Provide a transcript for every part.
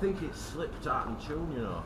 think it slipped out and tune, you know.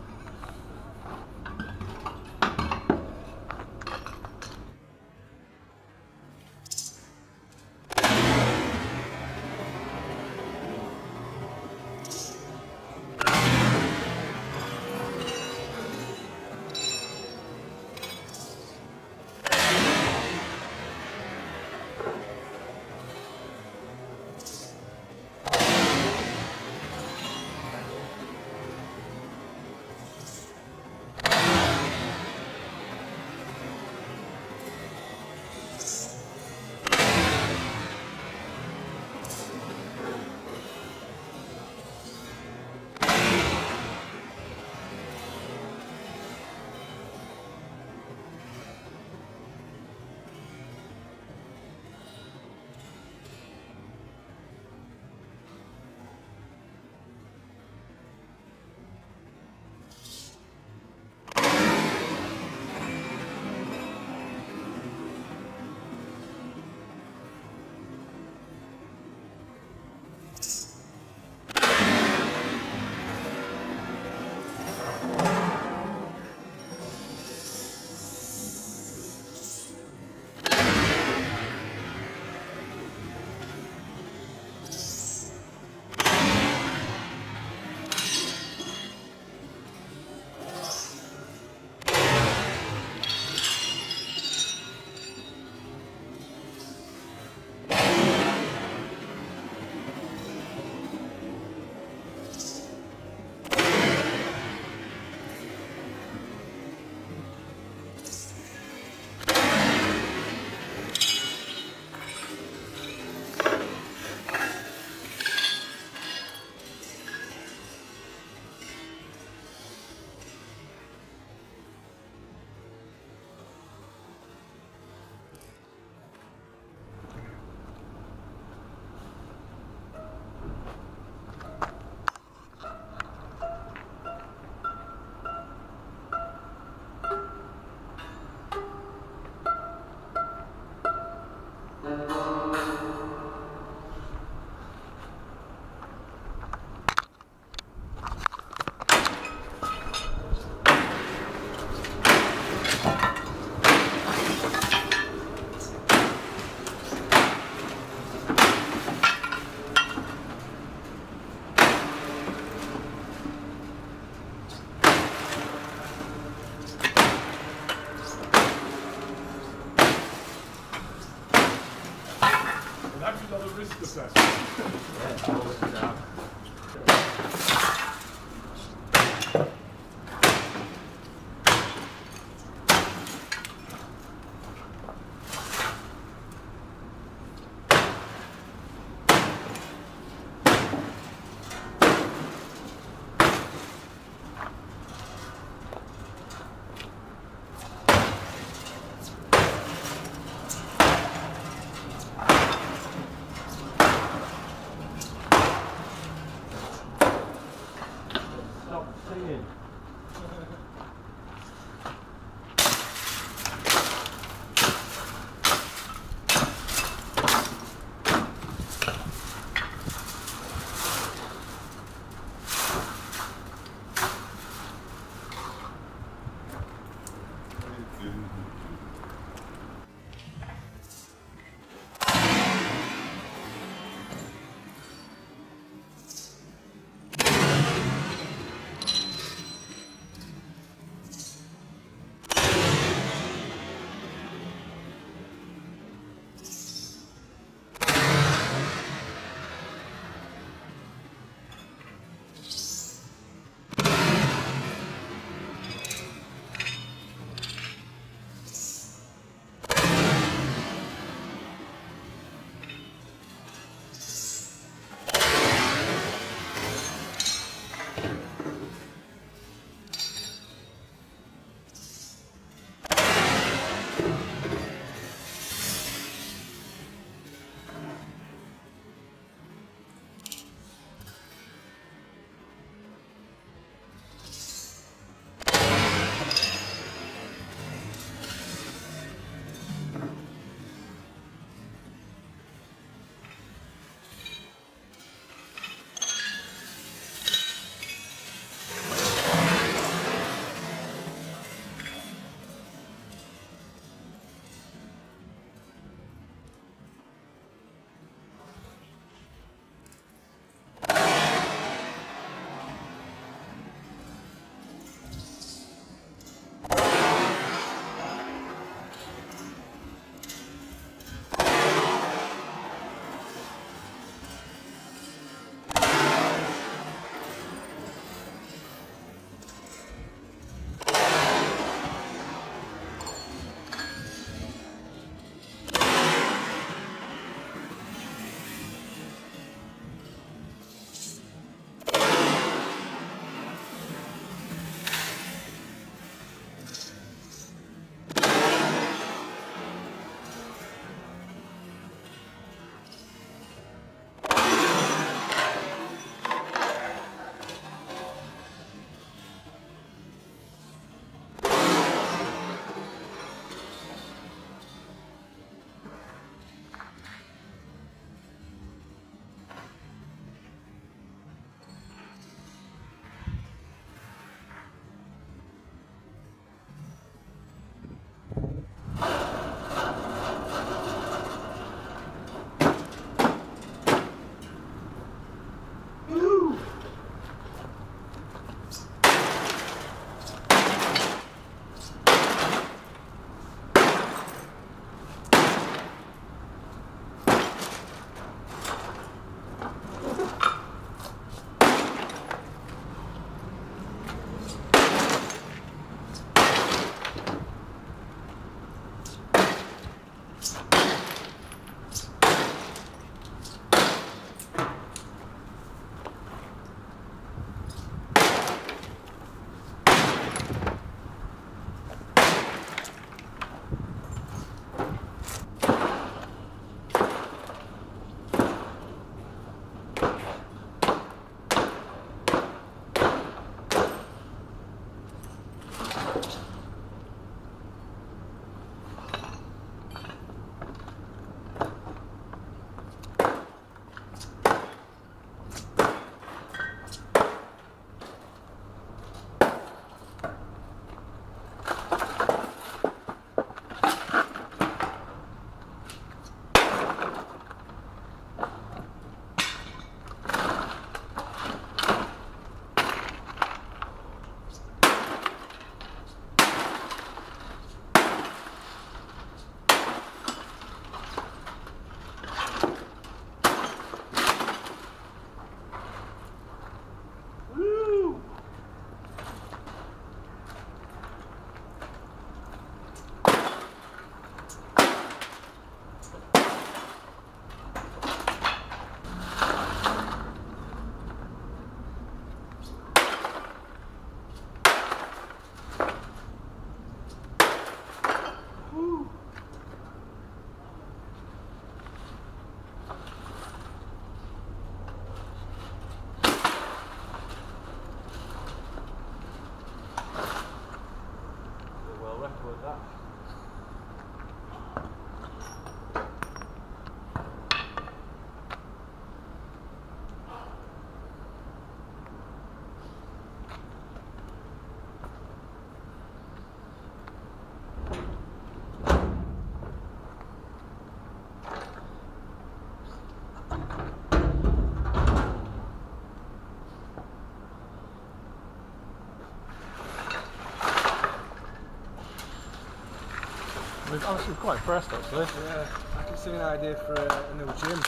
Oh, I'm actually quite impressed actually. Yeah, I can see an idea for a, a new gym.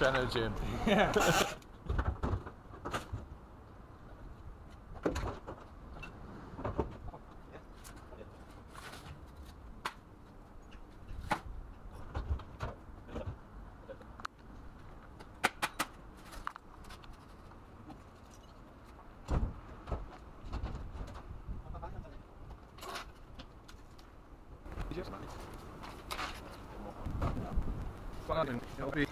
Benno gym. Yeah. oder nicht?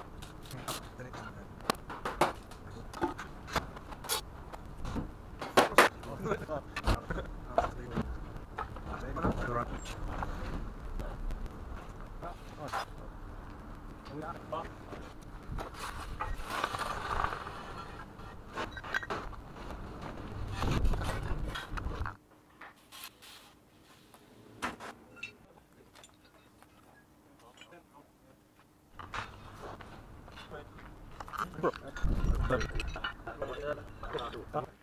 아, 나도.